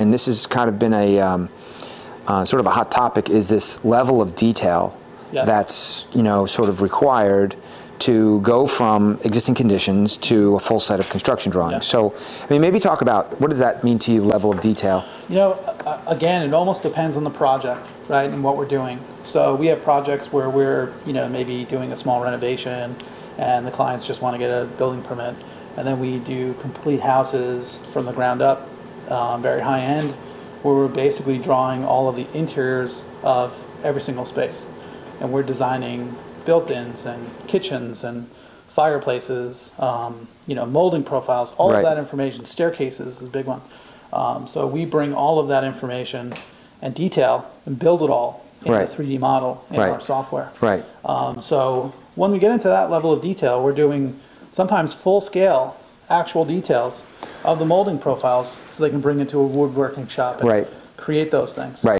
and this has kind of been a um, uh, sort of a hot topic, is this level of detail Yes. that's you know sort of required to go from existing conditions to a full set of construction drawings. Yeah. So, I mean, maybe talk about what does that mean to you, level of detail? You know, again, it almost depends on the project, right, and what we're doing. So we have projects where we're, you know, maybe doing a small renovation, and the clients just want to get a building permit, and then we do complete houses from the ground up, um, very high end, where we're basically drawing all of the interiors of every single space, and we're designing built-ins and kitchens and fireplaces, um, you know, molding profiles, all Right. of that information. Staircases is a big one. Um, so we bring all of that information and detail and build it all in Right. a 3D model in Right. our software. Right. Um, so when we get into that level of detail, we're doing sometimes full scale actual details of the molding profiles so they can bring it to a woodworking shop and Right. create those things. Right.